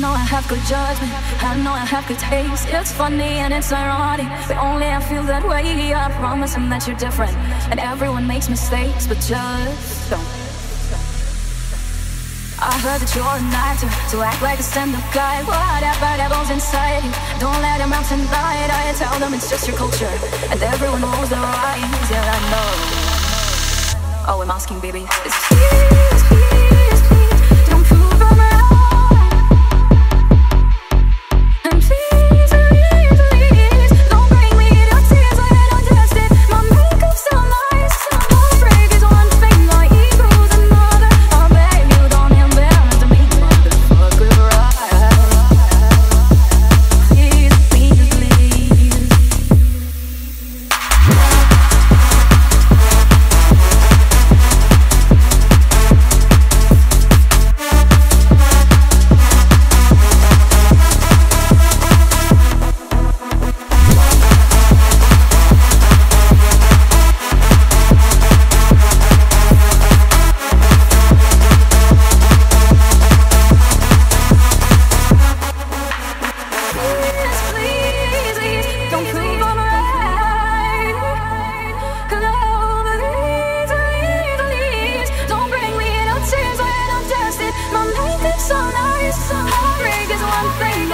know I have good judgment, I know I have good taste. It's funny and it's ironic, but only I feel that way. I promise him that you're different, and everyone makes mistakes, but just don't. I heard that you're an actor, so act like a stand-up guy. Whatever devil's inside you, don't let him out tonight. I tell them it's just your culture, and everyone knows the right. Yeah, I know. Oh, I'm asking, baby, me